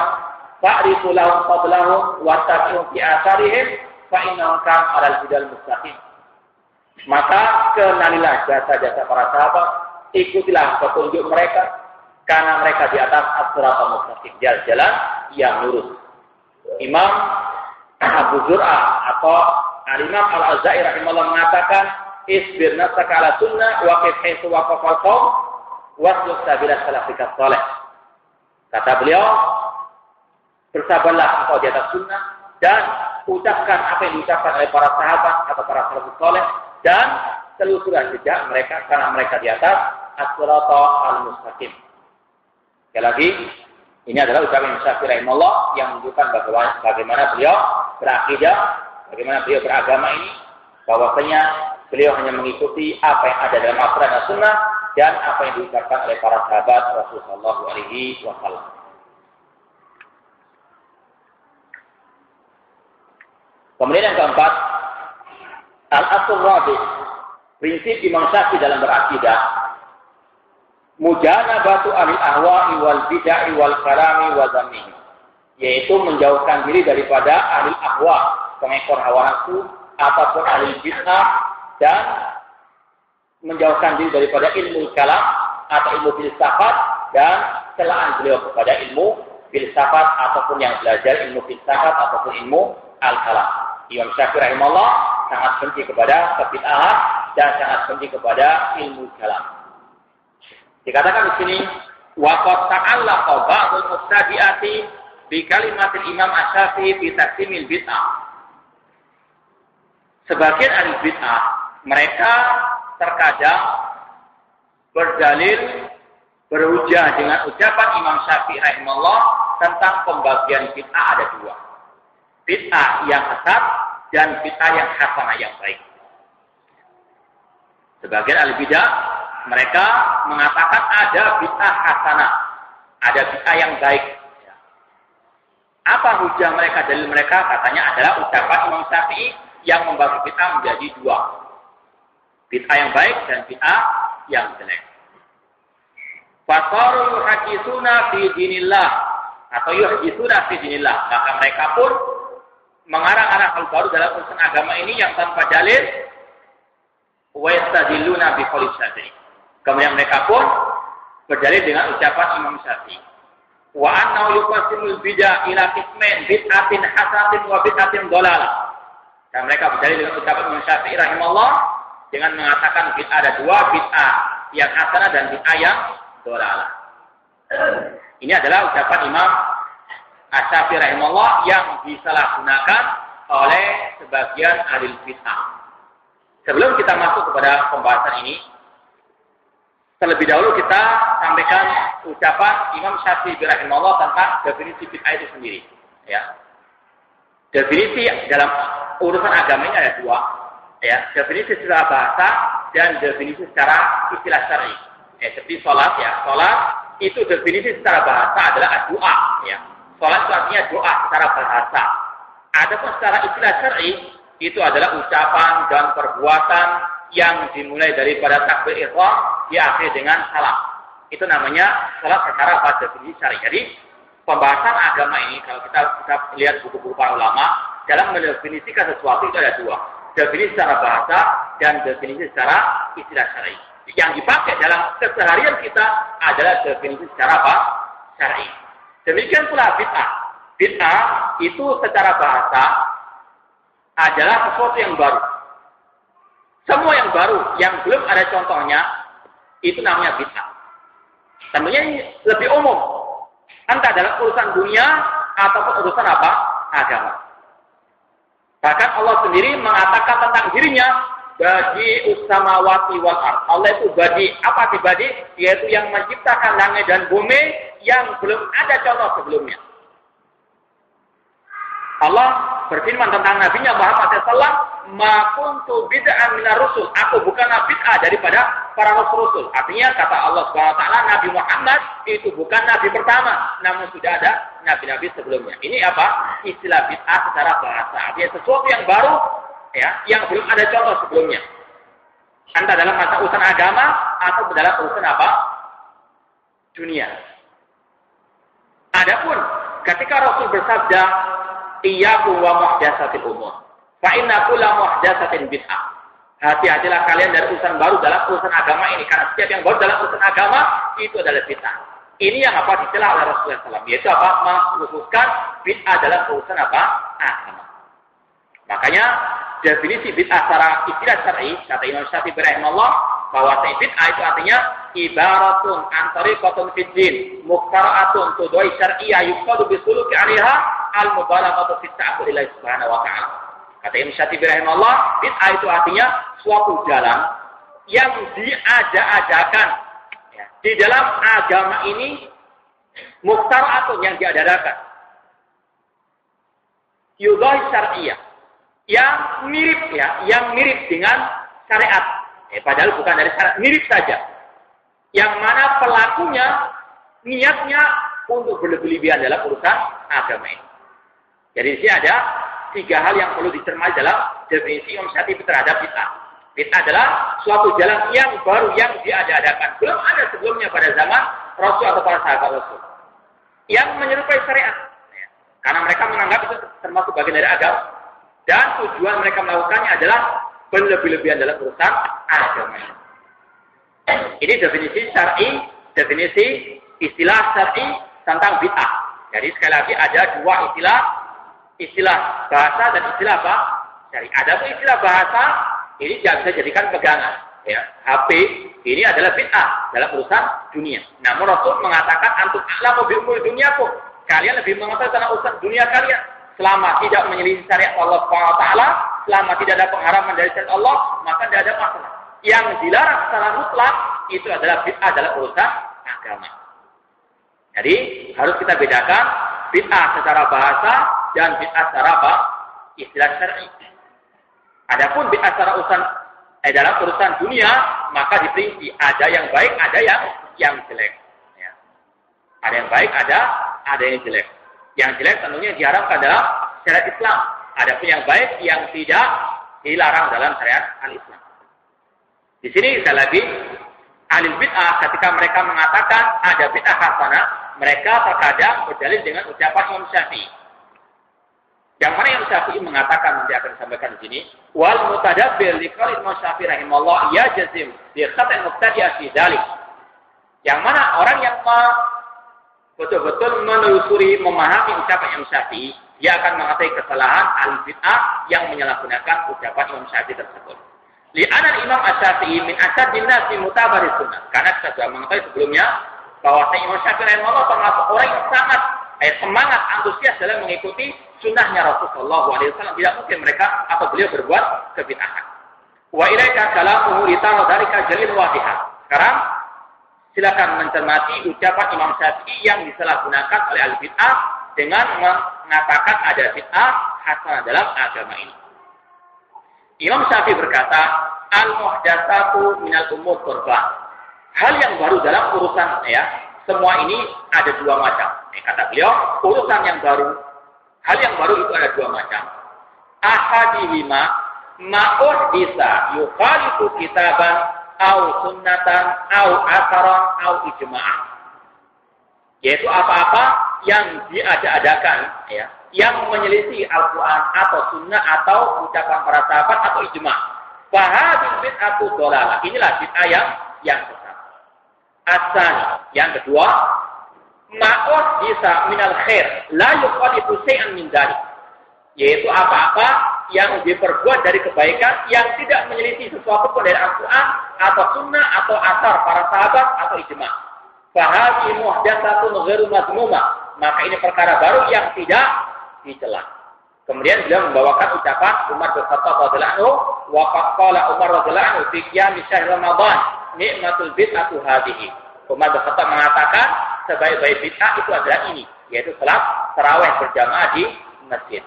[SPEAKER 1] Fa'rifu lahum fadlahum wa fi asarihim fa'innahum kan alal mustaqim. Maka kenalilah jasa-jasa para sahabat, ikutilah petunjuk mereka karena mereka di atas as-siratal mustaqim, jalan-jalan yang lurus. Imam Abu Zur'ah atau Al-Imam Al-Azhari rahimahullah mengatakan, "Isbir nafsaka ala sunnah wa qif haitsu waqafa al-qaum wasluk sabila salafika salih." Kata beliau, bersabarlah engkau di atas sunnah dan ucapkan apa yang diucapkan oleh para sahabat atau para salafus soleh dan telusuri jejak mereka karena mereka di atas as-sirata al-mustaqim. Sekali lagi, ini adalah ucapan Syafi'i rahimahullah yang menunjukkan bagaimana, beliau berakidah, bagaimana beliau beragama ini, bahwasanya beliau hanya mengikuti apa yang ada dalam Al-Quran dan Sunnah dan apa yang diucapkan oleh para sahabat Rasulullah Alaihi Wasallam. Kemudian yang keempat, al-asl rabi, prinsip Imam Syafi'i dalam berakidah, mujana batu ahli ahwa'i wal bid'ah wal kalami wa zamih, yaitu menjauhkan diri daripada ahli ahwa, pengekor hawa nafsu ataupun ahli bid'ah dan menjauhkan diri daripada ilmu kalam atau ilmu filsafat dan celaan beliau kepada ilmu filsafat ataupun yang belajar ilmu filsafat ataupun ilmu al-kalam. Imam Syafi'i rahimahullah sangat benci kepada kebid'ahan dan sangat benci kepada ilmu kalam. Dikatakan di sini waqad ta'allaqa ba'dul mubtadi'ati bi kalimatil Imam Asy-Syafi'i fi taqsimil bid'ah. Sebagian ahli bid'ah mereka terkadang berdalil berhujah dengan ucapan Imam Syafi'i rahimahullah tentang pembagian bid'ah ada dua. Bid'ah yang sesat dan bid'ah yang hasanah yang baik. Sebagian ahli bid'ah mereka mengatakan ada bid'ah hasanah, ada bid'ah yang baik. Apa hujah mereka dalil mereka? Katanya adalah ucapan Imam Syafi'i yang membagi bid'ah menjadi dua. Bid'ah yang baik dan bid'ah yang jelek. Fasaru yuhadisuna fi dinillah atau yuhadisuna fi dinillah. Maka mereka pun mengarang-arang hal baru dalam urusan agama ini yang tanpa dalil wa yastadilluna bi Kemudian mereka pun berdalil dengan ucapan Imam Syafi'i. Wa annahu yuqasimul bid'ah ila qismain bid'atin hasanatin wa bid'atin dhalalah. Dan mereka berdalil dengan ucapan Imam Syafi'i rahimahullah dengan mengatakan bid'ah ada dua bid'ah yang hasanah dan bid'ah yang dhalalah. Ini adalah ucapan Imam Asyafi rahimahullah yang disalahgunakan oleh sebagian ahli bid'ah. Sebelum kita masuk kepada pembahasan ini, terlebih dahulu kita sampaikan ucapan Imam Syafi'i rahimahullah tentang definisi bid'ah itu sendiri. Ya. Definisi dalam urusan agama ini ada dua. Ya, definisi secara bahasa dan definisi secara istilah syar'i. Ya, seperti sholat ya, sholat itu definisi secara bahasa adalah doa. Ya, Sholat itu artinya doa secara bahasa. Adapun secara istilah syar'i itu adalah ucapan dan perbuatan yang dimulai daripada takbir ihram diakhiri dengan salam. Itu namanya sholat secara bahasa syar'i. Jadi pembahasan agama ini kalau kita kita lihat buku-buku para ulama dalam mendefinisikan sesuatu itu ada dua. Definisi secara bahasa dan definisi secara istilah syar'i. Yang dipakai dalam keseharian kita adalah definisi secara apa? Syar'i. Demikian pula bid'ah. Bid'ah itu secara bahasa adalah sesuatu yang baru. Semua yang baru, yang belum ada contohnya, itu namanya bid'ah. Tentunya ini lebih umum. Entah dalam urusan dunia ataupun urusan apa? Agama. Bahkan Allah sendiri mengatakan tentang dirinya bagi usamawati wal ard. Allah itu bagi apa sih bagi? Yaitu yang menciptakan langit dan bumi yang belum ada contoh sebelumnya. Allah berfirman tentang Nabi Muhammad SAW, "Ma kuntu bid'an minar rusul." Aku bukanlah bid'ah daripada para rasul-rasul. Artinya kata Allah Subhanahu taala, Nabi Muhammad itu bukan nabi pertama, namun sudah ada nabi-nabi sebelumnya. Ini apa? Istilah bid'ah secara bahasa. Artinya sesuatu yang baru ya, yang belum ada contoh sebelumnya. Entah dalam masa urusan agama atau dalam urusan apa? Dunia. Adapun ketika Rasul bersabda, "Iyyakum wa muhdatsatil umur." Fa inna kulla muhdatsatin bid'ah. Hati-hatilah kalian dari urusan baru dalam urusan agama ini karena setiap yang baru dalam urusan agama itu adalah bid'ah. Ini yang apa dicela oleh Rasulullah SAW, yaitu apa? Mengkhususkan bid'ah dalam urusan apa? Agama. Makanya definisi bid'ah secara istilah syar'i kata Imam Syafi'i rahimahullah bahwa bid'ah itu artinya ibaratun antari kotun fiddin muqtara'atun tudai syar'iyyah yuqadu bisuluki 'alaiha al mubalaghatu fi ta'abbud ila subhanahu wa ta'ala. Kata Imam Syafi'i rahimahullah, bid'ah itu artinya suatu jalan yang diada-adakan ya, di dalam agama ini muqtara'atun yang diadakan. Yudai syar'iyyah yang mirip ya, yang mirip dengan syariat. Eh, padahal bukan dari syariat, mirip saja. Yang mana pelakunya niatnya untuk berlebihan dalam urusan agama ini. Jadi di sini ada tiga hal yang perlu dicermati dalam definisi Imam Syafi'i terhadap bid'ah. Bid'ah adalah suatu jalan yang baru yang diada-adakan. Belum ada sebelumnya pada zaman Rasul atau para sahabat Rasul. Yang menyerupai syariat. Karena mereka menganggap itu termasuk bagian dari agama. Dan tujuan mereka melakukannya adalah berlebih-lebihan dalam urusan agama. Ini definisi syar'i, definisi istilah syar'i tentang bid'ah. Jadi sekali lagi ada dua istilah, istilah bahasa dan istilah apa? Syar'i. Ada pun istilah bahasa ini tidak bisa jadikan pegangan. Ya, HP ini adalah bid'ah dalam urusan dunia. Namun Rasul mengatakan antum a'lamu bi umur dunyakum. Kalian lebih tentang urusan dunia kalian selama tidak menyelisih syariat Allah taala, selama tidak ada pengharaman dari sisi Allah, maka tidak ada masalah. Yang dilarang secara mutlak itu adalah bid'ah adalah urusan agama. Jadi harus kita bedakan bid'ah secara bahasa dan bid'ah secara apa? Istilah syar'i. Adapun bid'ah secara urusan eh, dalam urusan dunia maka diperinci ada yang baik, ada yang yang jelek. Ya. Ada yang baik, ada ada yang jelek. Yang jelek tentunya diharamkan dalam syariat Islam. Ada pun yang baik yang tidak dilarang dalam syariat al-Islam. Di sini sekali lagi ahli bid'ah ketika mereka mengatakan ada bid'ah hasanah, mereka terkadang berdalil dengan ucapan Imam Syafi'i. Yang mana yang Syafi'i mengatakan nanti akan disampaikan di sini, wal mutadabbir li qaul Imam Syafi'i rahimahullah ya jazim bi khatin mubtadi'ah fi dalik. Yang mana orang yang betul-betul menelusuri, memahami ucapan Imam Syafi'i, dia akan mengetahui kesalahan al-bid'ah yang menyalahgunakan ucapan Imam Syafi'i tersebut. Li'anan Imam Asyafi'i min asyadin nasi mutabari sunnah. Karena kita sudah mengetahui sebelumnya bahwa Imam Syafi'i rahimahullah termasuk orang yang sangat eh, semangat, antusias dalam mengikuti sunnahnya Rasulullah SAW. Tidak mungkin mereka atau beliau berbuat kebid'ahan. Wa ilaika kalamuhu litara dari kajalin wadihat. Sekarang silakan mencermati ucapan Imam Syafi'i yang disalahgunakan oleh al bid'ah dengan mengatakan ada bid'ah hasanah dalam agama ini. Imam Syafi'i berkata, al muhdatsatu minal umur korban. Hal yang baru dalam urusan ya, semua ini ada dua macam. Ya, kata beliau, urusan yang baru, hal yang baru itu ada dua macam. Ahadihima ma'ud bisa yukhalifu kitaban au sunnatan, au asaron, au ijma'ah. Yaitu apa-apa yang diada-adakan, ya, yang menyelisih Al-Quran atau sunnah atau ucapan para sahabat atau ijma'. Fahabil bid'atu dolalah. Inilah bid'ah yang, yang sesat. Asan. Yang kedua, ma'ud bisa minal khair. La yuqadifu say'an min dalik. Yaitu apa-apa yang diperbuat dari kebaikan yang tidak menyelisih sesuatu pun dari Al-Quran atau sunnah atau asar para sahabat atau ijma. Fahadi muhdatsatun ghairu mazmumah. Maka ini perkara baru yang tidak dicela. Kemudian beliau membawakan ucapan Umar bin Khattab radhiyallahu anhu wa qala Umar radhiyallahu anhu fi qiyam syahr Ramadan nikmatul bid'atu hadhihi. Umar bin mengatakan sebaik-baik bid'ah itu adalah ini, yaitu salat tarawih berjamaah di masjid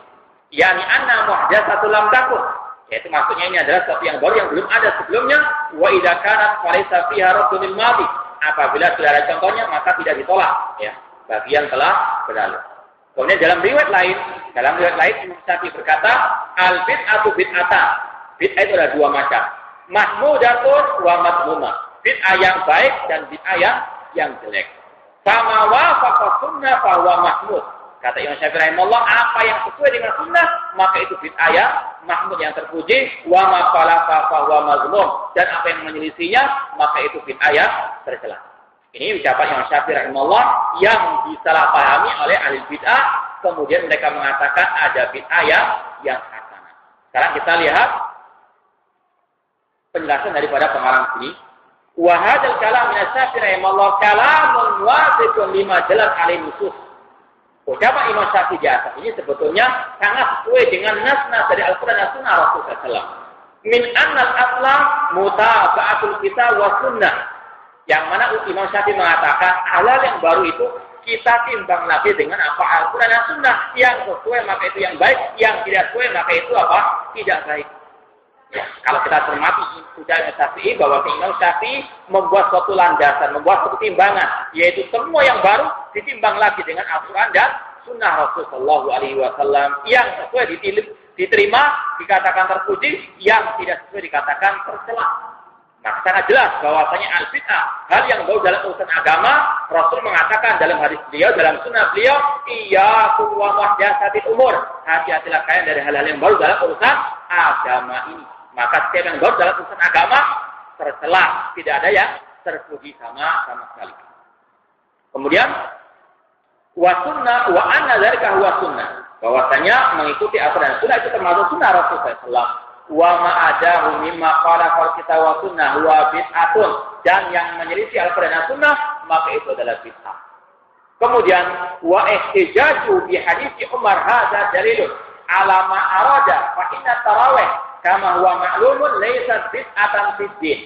[SPEAKER 1] yakni anna muhdatsatul lam takun. Yaitu maksudnya ini adalah sesuatu yang baru yang belum ada sebelumnya. Wa idza kanat falaysa fiha raddul madi. Apabila sudah ada contohnya maka tidak ditolak ya. Bagi yang telah berlalu. Kemudian dalam riwayat lain dalam riwayat lain Imam Syafi'i berkata al bid'atu bid'atan. Bid'ah itu ada dua macam. Mahmudatun wa madmumah. Bid'ah yang baik dan bid'ah yang yang jelek. Fama wafaqa sunnah fa mahmud Kata Imam Syafi'i rahimahullah, apa yang sesuai dengan sunnah, maka itu bid'ah ya, mahmud yang terpuji, wa ma khalafa wa mazlum. Dan apa yang menyelisihinya, maka itu bid'ah ya, tercela. Ini ucapan Imam Syafi'i rahimahullah yang disalahpahami oleh ahli bid'ah, kemudian mereka mengatakan ada bid'ah yang yang hasanah. Sekarang kita lihat penjelasan daripada pengarang ini. Wahadal kalam min Syafi'i rahimahullah kalamun wasiqun lima jalan alaihi nusus Ucapan Imam Syafi'i atas ini sebetulnya sangat sesuai dengan nas-nas dari Al-Quran dan Sunnah Rasulullah SAW. Min annal aslam mutaba'atul kita wa sunnah. Yang mana Imam Syafi'i mengatakan halal yang baru itu kita timbang lagi dengan apa Al-Quran dan Sunnah. Yang sesuai maka itu yang baik, yang tidak sesuai maka itu apa? Tidak baik. Ya, kalau kita cermati sudah Syafi'i bahwa Imam Syafi'i membuat suatu landasan, membuat suatu timbangan, yaitu semua yang baru ditimbang lagi dengan Al-Quran dan Sunnah Rasulullah Alaihi Wasallam yang sesuai diterima, dikatakan terpuji, yang tidak sesuai dikatakan tercela. Nah, sangat jelas bahwasanya al-bid'ah, hal yang baru dalam urusan agama, Rasul mengatakan dalam hadis beliau, dalam sunnah beliau, iya wa muhdatsatil umur. Hati-hatilah kalian dari hal-hal yang baru dalam urusan agama ini. Maka setiap yang baru dalam urusan agama tercela, tidak ada yang terpuji sama sama sekali. Kemudian wa sunnah wa anna dzalika huwa sunnah. Bahwasanya mengikuti aturan sunnah itu termasuk sunnah Rasulullah SAW. Wa ma adahu mimma qala kita wa sunnah wa bid'atun. Dan yang menyelisih Al-Quran dan sunnah, maka itu adalah bid'ah. Kemudian wa ihtijaju bi hadis Umar hadza dalilun alama arada fa inna tarawih kama huwa ma'lumun laysat bid'atan fid din.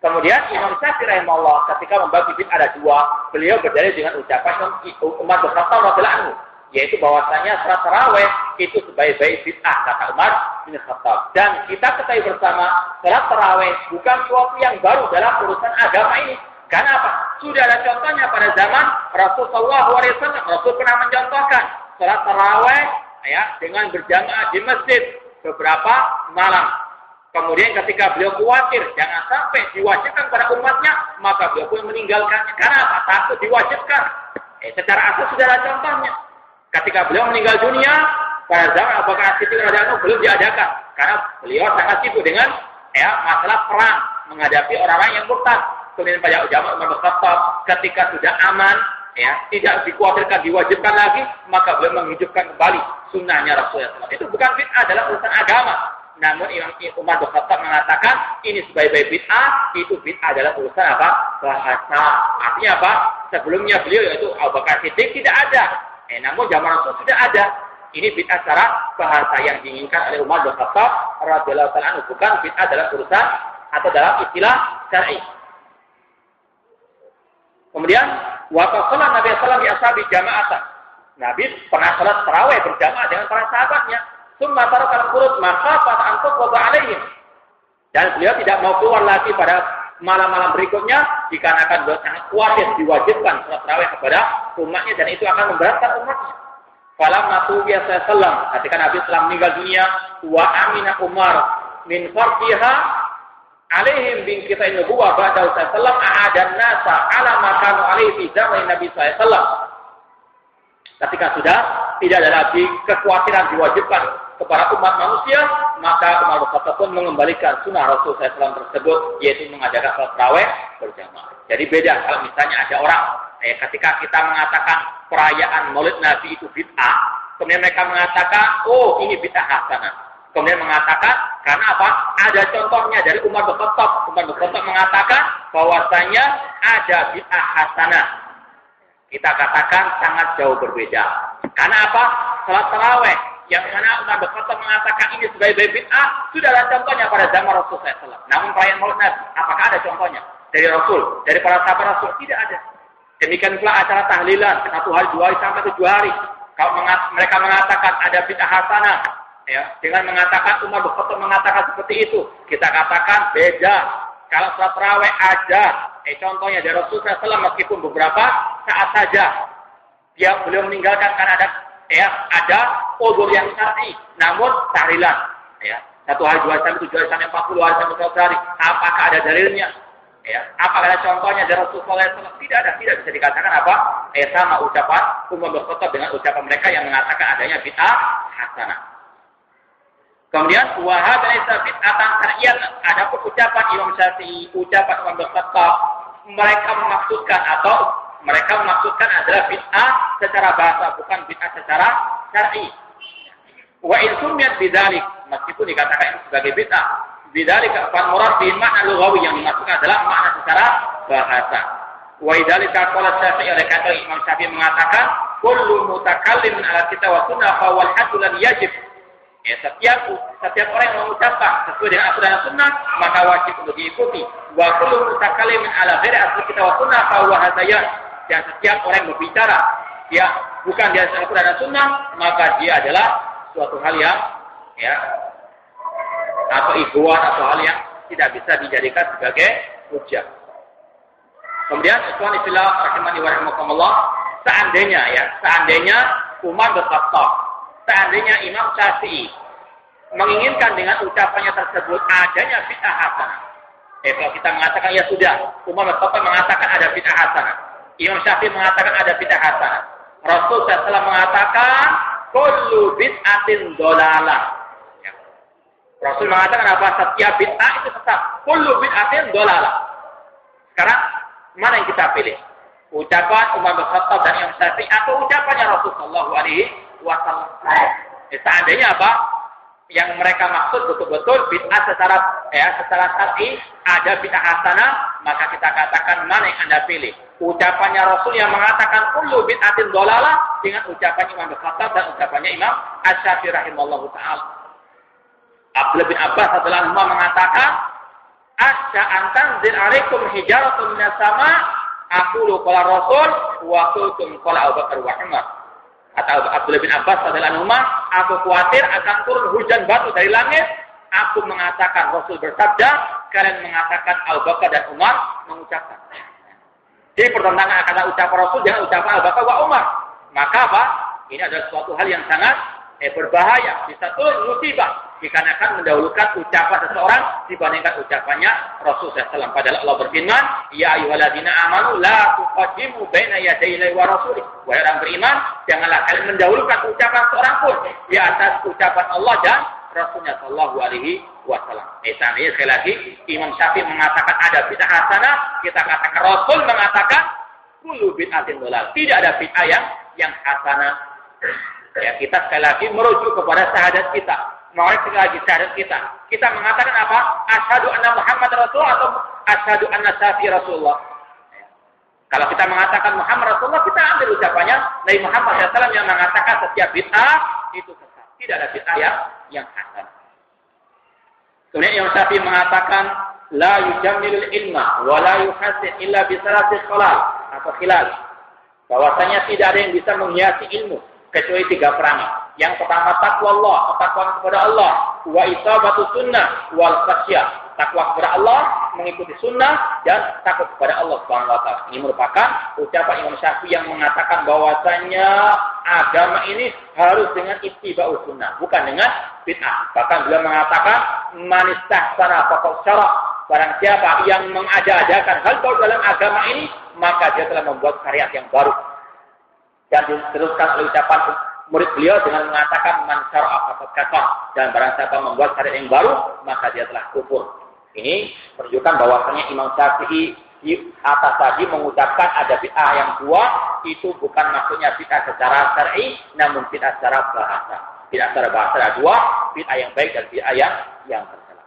[SPEAKER 1] Kemudian Imam Syafi'i rahimahullah ketika membagi bid'ah ada dua, beliau berdalil dengan ucapan Umar bin Khattab radhiyallahu anhu, yaitu bahwasanya salat tarawih itu sebaik-baik bid'ah kata Umar bin Khattab. Dan kita ketahui bersama salat tarawih bukan sesuatu yang baru dalam urusan agama ini. Karena apa? Sudah ada contohnya pada zaman Rasulullah SAW. Rasul pernah mencontohkan salat tarawih ya dengan berjamaah di masjid beberapa malam. Kemudian ketika beliau khawatir jangan sampai diwajibkan pada umatnya, maka beliau pun meninggalkannya. Karena apa? Takut diwajibkan. Eh, secara asal sudah ada contohnya. Ketika beliau meninggal dunia, pada zaman Abu Bakar Siddiq radhiyallahu belum diadakan karena beliau sangat sibuk dengan ya masalah perang menghadapi orang-orang yang murtad. Kemudian pada zaman Umar Khattab ketika sudah aman ya tidak dikhawatirkan diwajibkan lagi maka beliau menghidupkan kembali sunnahnya Rasulullah SAW. Itu bukan bid'ah dalam urusan agama. Namun Imam Umar bin mengatakan ini sebagai bid'ah, itu bid'ah adalah urusan apa? Bahasa. Artinya apa? Sebelumnya beliau yaitu Abu Bakar Siddiq tidak ada. Eh, namun zaman Rasul sudah ada. Ini bid'ah secara bahasa yang diinginkan oleh Umar bin Khattab radhiyallahu taala bukan bid'ah dalam urusan atau dalam istilah syar'i. Kemudian waktu sholat Nabi SAW di ashabi jama'atan. Nabi pernah sholat terawih berjamaah dengan para sahabatnya. Summa tarakal kurut maka pada antuk wabah alaihim. Dan beliau tidak mau keluar lagi pada malam-malam berikutnya dikarenakan beliau sangat khawatir diwajibkan sholat terawih kepada umatnya dan itu akan memberatkan umatnya. Falam natu biasa salam ketika Nabi SAW meninggal dunia wa amina Umar min fardiha alaihim bin kita nubuwah ba'da sallam a'adan nasa ala makanu alaihi zaman Nabi SAW Ketika sudah tidak ada lagi kekhawatiran diwajibkan kepada umat manusia, maka Umar bin pun mengembalikan sunnah Rasul SAW tersebut, yaitu mengadakan sholat tarawih berjamaah. Jadi beda kalau misalnya ada orang, eh, ketika kita mengatakan perayaan Maulid Nabi itu bid'ah, kemudian mereka mengatakan, oh ini bid'ah hasanah. Kemudian mengatakan, karena apa? Ada contohnya dari Umar bin Khattab. Umar bin Khattab mengatakan bahwasanya ada bid'ah hasanah kita katakan sangat jauh berbeda. Karena apa? Salat taraweh yang mana Umar bin mengatakan ini sebagai bid'ah sudah ada contohnya pada zaman Rasul SAW. Namun perayaan Maulid Nabi, apakah ada contohnya dari Rasul, dari para sahabat Rasul? Tidak ada. Demikian pula acara tahlilan satu hari, dua hari sampai tujuh hari. Kalau mereka mengatakan ada bid'ah hasanah, ya, dengan mengatakan Umar bin mengatakan seperti itu, kita katakan beda. Kalau salat taraweh ada, Eh, contohnya dari Rasulullah SAW meskipun beberapa saat saja dia belum meninggalkan karena ada ya ada odur yang syar'i, namun tahlilan. Ya satu hari dua hari tujuh hari sampai empat puluh hari sampai seratus hari. Apakah ada dalilnya? Ya apakah ada contohnya dari Rasulullah SAW tidak ada tidak bisa dikatakan apa. Eh sama ucapan umum berkota dengan ucapan mereka yang mengatakan adanya bid'ah hasanah Kemudian wahad dan bid'atan syariat ada ucapan Imam Syafi'i, ucapan Imam Khattab mereka memaksudkan atau mereka memaksudkan adalah bid'ah secara bahasa bukan bid'ah secara syar'i. Wa in sumiyat bidzalik meskipun dikatakan itu sebagai bid'ah, bidzalik fan murad bi makna lughawi yang dimaksudkan adalah makna secara bahasa. Wa idzalika qala Syafi'i oleh kata Imam Syafi'i mengatakan kullu mutakallim ala kita wa sunnah fa wal haddu yajib Ya, setiap setiap orang yang mengucapkan sesuai dengan aturan sunnah maka wajib untuk diikuti. Wa kullu mutakalimin ala ghairi asli kita wa sunnah fa huwa. Dan setiap orang yang berbicara ya bukan dia aturan sunnah maka dia adalah suatu hal yang ya atau ibuan atau hal yang tidak bisa dijadikan sebagai hujah. Kemudian ikhwan istilah rahimani wa rahimakumullah seandainya ya seandainya Umar berkata seandainya Imam Syafi'i menginginkan dengan ucapannya tersebut adanya bid'ah hasanah. Eh, kalau kita mengatakan ya sudah, Umar bin mengatakan ada bid'ah hasanah. Imam Syafi'i mengatakan ada bid'ah hasanah. Rasul SAW mengatakan kullu bid'atin dolalah. Ya. Rasul mengatakan apa? Setiap bid'ah itu tetap kullu bid'atin dolalah. Sekarang mana yang kita pilih? Ucapan Umar bin Khattab dan Imam Syafi'i atau ucapannya Rasulullah SAW? Wasallam. Eh, seandainya apa? yang mereka maksud betul-betul bid'ah secara ya secara syar'i ada bid'ah hasanah maka kita katakan mana yang anda pilih ucapannya Rasul yang mengatakan kullu bid'atin dolalah dengan ucapan Imam Khattab dan ucapannya Imam Asy-Syafi'i rahimallahu taala Abdullah bin Abbas radhiyallahu mengatakan asya antan zin alaikum hijaratun minas sama aqulu qala Rasul wa qala Abu Bakar wa atau Abdullah bin Abbas radhiyallahu aku khawatir akan turun hujan batu dari langit. Aku mengatakan Rasul bersabda, kalian mengatakan Bakar dan Umar mengucapkan. Jadi pertentangan antara ucapan Rasul dengan ucapan Bakar wa Umar. Maka apa? Ini adalah suatu hal yang sangat eh, berbahaya, bisa turun musibah dikarenakan mendahulukan ucapan seseorang dibandingkan ucapannya Rasul SAW. Padahal Allah berfirman, Ya ayuhaladina amanu la tuqaddimu baina yadayi wa rasulih. Wahai orang beriman, janganlah kalian mendahulukan ucapan seorang pun di atas ucapan Allah dan Rasulnya Shallallahu Alaihi Wasallam. Eh, ini sekali lagi Imam Syafi'i mengatakan ada bid'ah hasanah, kita katakan Rasul mengatakan kullu bid'atin dolal. Tidak ada bid'ah yang yang hasanah Ya, kita sekali lagi merujuk kepada syahadat kita. Mengorek sekali lagi syahadat kita. Kita mengatakan apa? Asyhadu anna Muhammad Rasulullah atau asyhadu anna Syafi Rasulullah. Kalau kita mengatakan Muhammad Rasulullah, kita ambil ucapannya Nabi Muhammad SAW yang mengatakan setiap bid'ah itu sesat. Tidak ada bid'ah yang yang hasan. Kemudian yang Syafi'i mengatakan la yujammilul ilma wa la yuhasin illa bi salati atau khilal. Bahwasanya tidak ada yang bisa menghiasi ilmu kecuali tiga perangkat. Yang pertama takwa Allah, takwa kepada Allah, wa isabatu sunnah wal khasyah. Takwa kepada Allah, mengikuti sunnah dan takut kepada Allah Subhanahu wa. Ini merupakan ucapan Imam Syafi'i yang mengatakan bahwasanya agama ini harus dengan ittiba'us sunnah, bukan dengan bid'ah. Bahkan beliau mengatakan manistahsara pokok syarak Barang siapa yang mengada-adakan hal baru dalam agama ini, maka dia telah membuat syariat yang baru dan diteruskan oleh ucapan murid beliau dengan mengatakan man syara'a faqad dan barang siapa membuat syariat yang baru maka dia telah kufur. Ini menunjukkan bahwasanya Imam Syafi'i di atas tadi mengucapkan ada bid'ah yang dua itu bukan maksudnya bid'ah secara syar'i namun bid'ah secara bahasa. Bid'ah secara bahasa ada dua, bid'ah yang baik dan bid'ah yang yang tercela.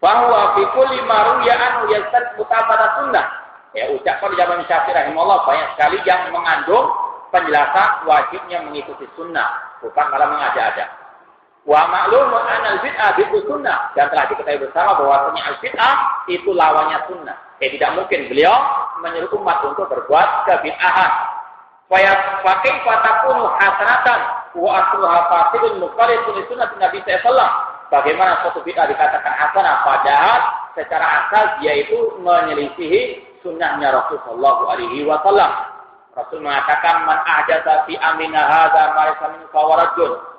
[SPEAKER 1] Bahwa fi kulli ma ruya anhu yastad sunnah Ya, ucapan zaman Syafi'i rahimahullah banyak sekali yang mengandung penjelasan wajibnya mengikuti sunnah, bukan malah mengada-ada. Wa maklum al bid'ah bi sunnah dan telah diketahui bersama bahwasanya al bid'ah itu lawannya sunnah. Ya tidak mungkin beliau menyuruh umat untuk berbuat kebid'ahan. Wa pakai fatakunu hasanatan wa asluha fasidun mukhalifun sunnah Nabi sallallahu Bagaimana suatu bid'ah dikatakan hasanah padahal secara asal dia itu menyelisihi sunnahnya Rasul Shallallahu Alaihi Wasallam. Rasul mengatakan man ahdatsa fi amina hadza ma laysa min.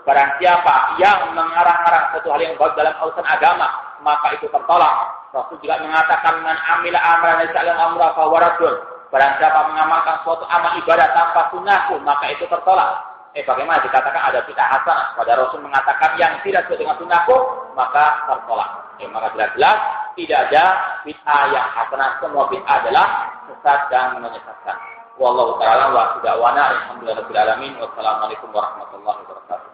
[SPEAKER 1] Barang siapa yang mengarang-arang satu hal yang baik dalam urusan agama, maka itu tertolak. Rasul juga mengatakan man amila amran laysa lahu amra fawarajun. Barang siapa mengamalkan suatu amal ibadah tanpa sunnahku, maka itu tertolak. Eh bagaimana dikatakan ada bid'ah hasanah? Pada Rasul mengatakan yang tidak sesuai dengan sunnahku, maka tertolak. Eh maka jelas-jelas tidak ada bid'ah yang hasanah. Semua bid'ah adalah sesat dan menyesatkan. Wallahu ta'ala wa sudawana alhamdulillah rabbil alamin. Wassalamualaikum warahmatullahi wabarakatuh.